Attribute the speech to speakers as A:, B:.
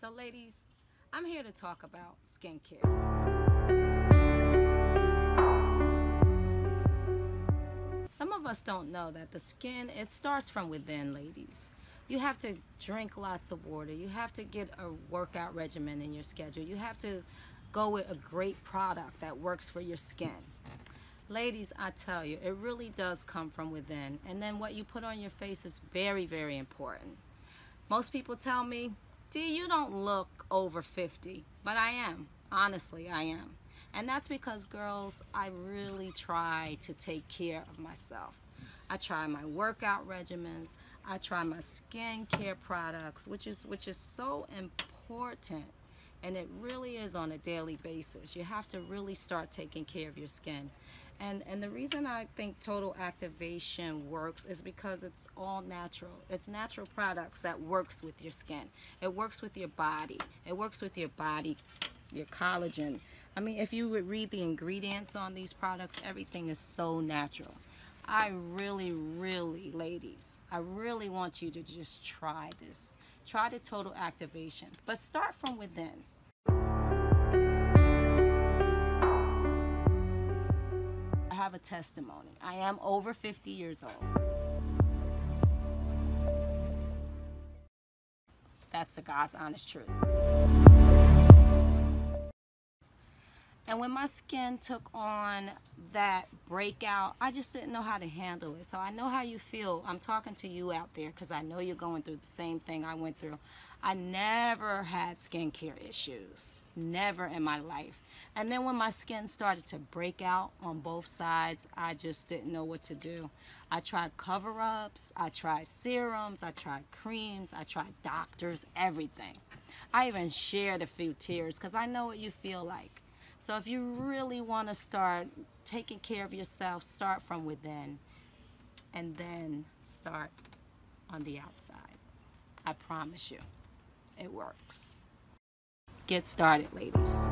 A: So ladies, I'm here to talk about skincare. Some of us don't know that the skin, it starts from within, ladies. You have to drink lots of water. You have to get a workout regimen in your schedule. You have to go with a great product that works for your skin. Ladies, I tell you, it really does come from within. And then what you put on your face is very, very important. Most people tell me, Dee, you don't look over 50, but I am. Honestly, I am. And that's because, girls, I really try to take care of myself. I try my workout regimens. I try my skincare products, which is which is so important. And it really is on a daily basis. You have to really start taking care of your skin. And, and the reason I think total activation works is because it's all natural. It's natural products that works with your skin. It works with your body. It works with your body, your collagen. I mean, if you would read the ingredients on these products, everything is so natural. I really, really, ladies, I really want you to just try this. Try the total activation, but start from within. I have a testimony. I am over 50 years old. That's the God's honest truth. And when my skin took on that breakout, I just didn't know how to handle it. So I know how you feel. I'm talking to you out there because I know you're going through the same thing I went through. I never had skincare issues, never in my life. And then when my skin started to break out on both sides, I just didn't know what to do. I tried cover-ups, I tried serums, I tried creams, I tried doctors, everything. I even shared a few tears because I know what you feel like. So if you really want to start taking care of yourself, start from within and then start on the outside. I promise you, it works. Get started, ladies.